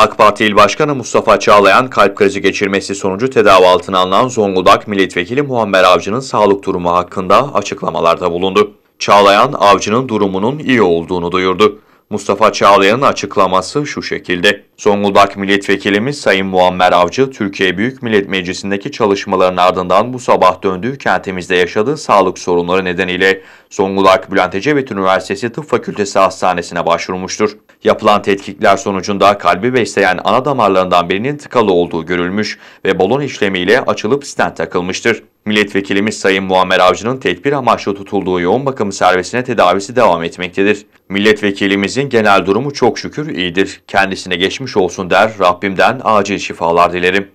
AK Parti İl Başkanı Mustafa Çağlayan kalp krizi geçirmesi sonucu tedavi altına alınan Zonguldak Milletvekili Muammer Avcı'nın sağlık durumu hakkında açıklamalarda bulundu. Çağlayan, Avcı'nın durumunun iyi olduğunu duyurdu. Mustafa Çağlayan'ın açıklaması şu şekilde. Zonguldak Milletvekilimiz Sayın Muammer Avcı, Türkiye Büyük Millet Meclisi'ndeki çalışmaların ardından bu sabah döndüğü kentimizde yaşadığı sağlık sorunları nedeniyle Zonguldak Bülent Ecevit Üniversitesi Tıp Fakültesi Hastanesi'ne başvurmuştur. Yapılan tetkikler sonucunda kalbi besleyen ana damarlarından birinin tıkalı olduğu görülmüş ve balon işlemiyle açılıp stent takılmıştır. Milletvekilimiz Sayın Muammer Avcı'nın tedbir amaçlı tutulduğu yoğun bakım servisine tedavisi devam etmektedir. Milletvekilimizin genel durumu çok şükür iyidir. Kendisine geçmiş olsun der, Rabbimden acil şifalar dilerim.